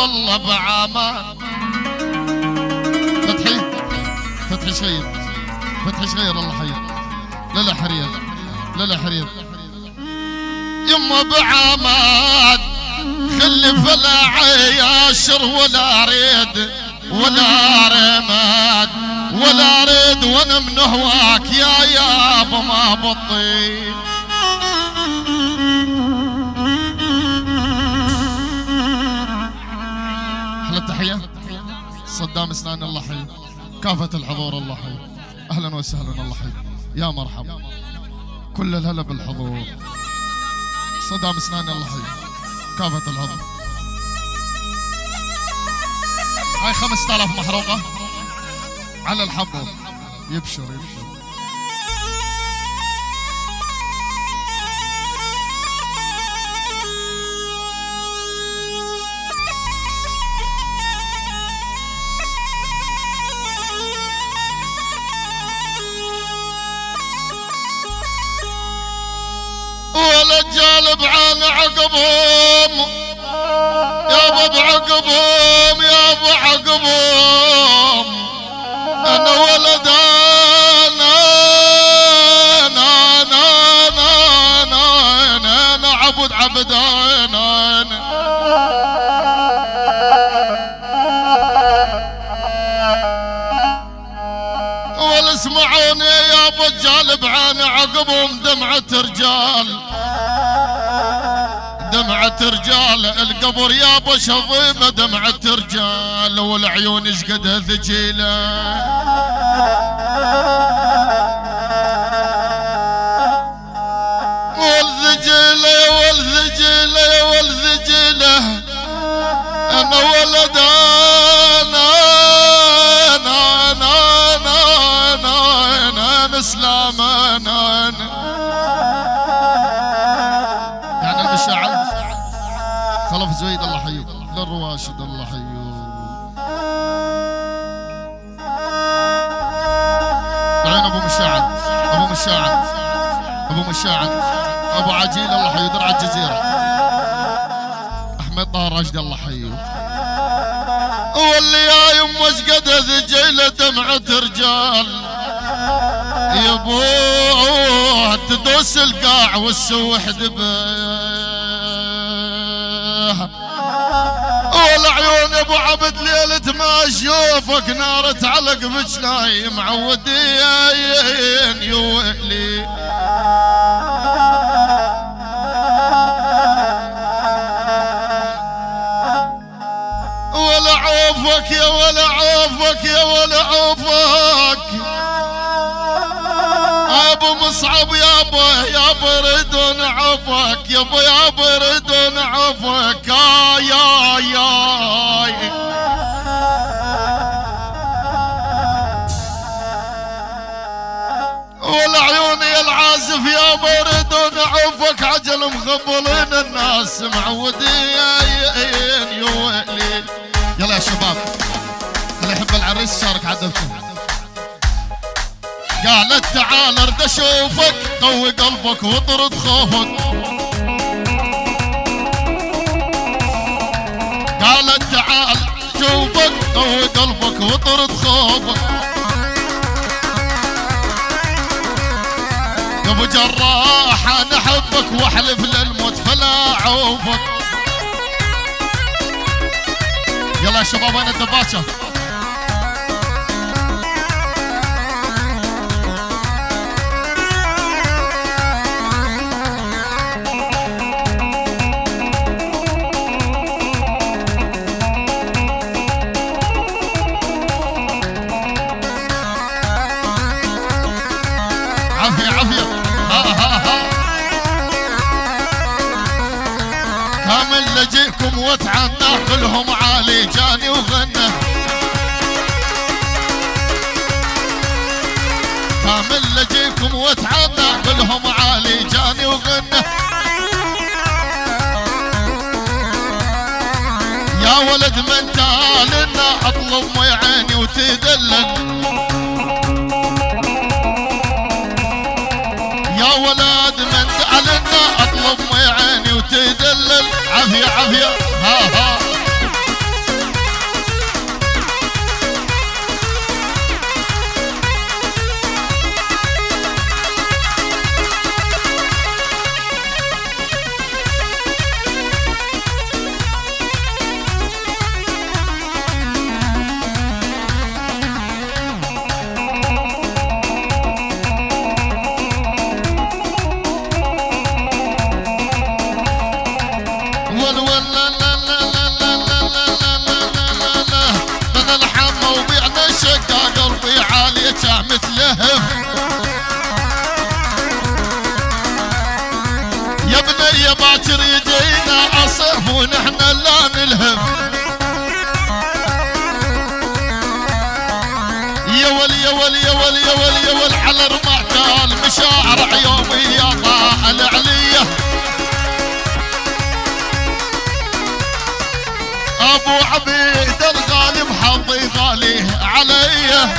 والله بعامان فتحي فتحي شغير فتحي شغير الله حي. لا لا حرير لا لا حرير. يما بعماد خلي فلا عياشر ولا ريد ولا رماد ولا ريد وأنا من هواك يا يابا ما بطيء أحلى التحيه صدام إسنان الله حي. كافة الحضور الله حي. أهلا وسهلا الله حي. يا مرحبا. كل الهلا بالحضور. صدام إسنان الله حي. كافة الحضور. هاي 5000 محروقة. على الحضور يبشر يبشر. عن عقبهم. يا ابو عقبهم يا ابو عقبهم. أنا ولد أنا أنا أنا أنا أنا أنا عبد عبد أنا أنا ولا اسمعوني يا ابو الجالب عن عقبهم دمعة رجال دمعة رجال القبر يا ابو شظيمة دمعة رجال والعيون إيش قد ثقيلة والثقيلة والثقيلة والثقيلة أنا ولد أنا أنا أنا أنا أنا أنا أنا اسلام أنا أنا خلف زويد الله حيوك للرواشد الله حيوك بعدين أبو مشاعر أبو مشاعر أبو مشاعر أبو عجيل الله حيو درع الجزيرة. أحمد طاهر راشد الله حيو واللي يا يمه إيش قد دمعة رجال يبوه تدوس القاع والسوح دبه أبو عبد ليلة ما أشوفك نار تعلق بجناي معودين يوهلي ولا عوفك يا ولا عوفك يا ولا عوفك. أبو مصعب يابا يا بردون عفك يابا يا بردون عفك آه يا يا والعيون يا العازف يا بردون عفك عجل مخبلين الناس معودين. يوهلي يلا يا شباب اللي يحب العريس شارك عدفتهم قالت تعال أرد أشوفك قوي قلبك واطرد خوفك. قالت تعال شوفك قوي قلبك واطرد خوفك. أبو جراح أنا أحبك وأحلف للموت فلا أعوفك. يلا يا شباب أنا الدباشه لجيكم واتعنى كلهم عالي جاني وغنى. كامل لجيكم واتعنى كلهم عالي جاني وغنى. يا ولد من تعالنا اطلب مي عيني وتدلل. عافية. ها ها. علي باكر يجينا أصف ونحن لا نلهف. يا ول يا ول يا ول يا ول يا ول على رمعتال مشاعر عيومي يا طاح العليه أبو عبيد الغالي محظي غالي عليه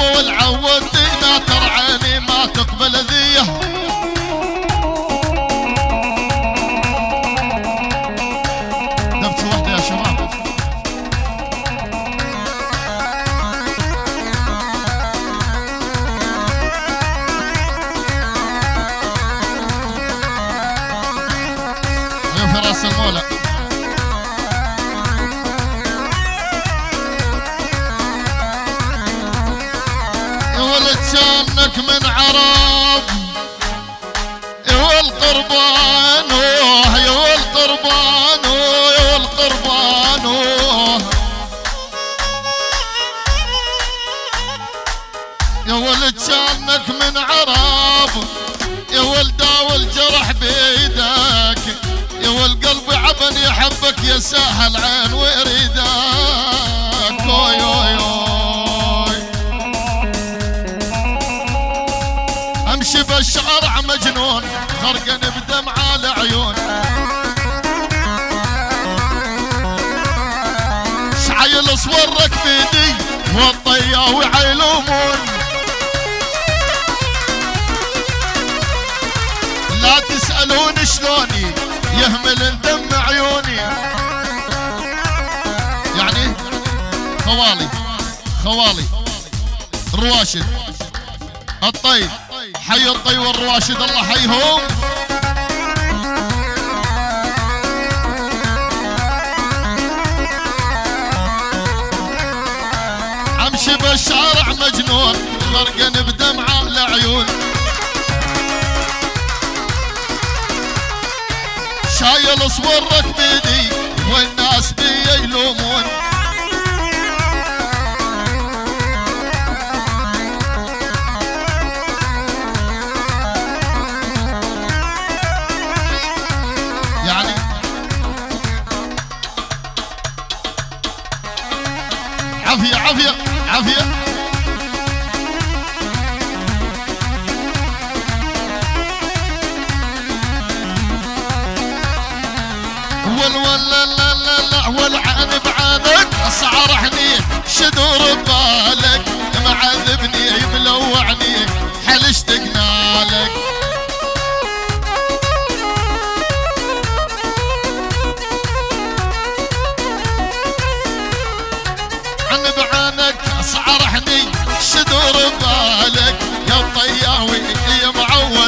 والعودينا ترعاني ما تقبل ذية. شانك من عرب. يا القربان يا القربان يا القربان يا ولد شانك من عرب يا ولد والجرح بيدك يا والقلب عبن يحبك يا ساهل عين ويريدك. امشي بالشارع مجنون غرقن بدمع العيون شعيل صورك بيدي والطياوي عيلومون لا تسألون شلوني يهمل دم عيوني. يعني خوالي خوالي رواشد. الطيب. حي الطي والرواشد الله حيهم. أمشي بالشارع مجنون غرقان بدمعة العيون شايل صورك بيدي والناس بي يلومون أول ولا لا لا لا والعن بعابك اسعرحني شدور ببالك معذبني ملوعني حل اشتقنا لك عن بعانك اسعرحني شدور ببالك يا الطياوي يا معود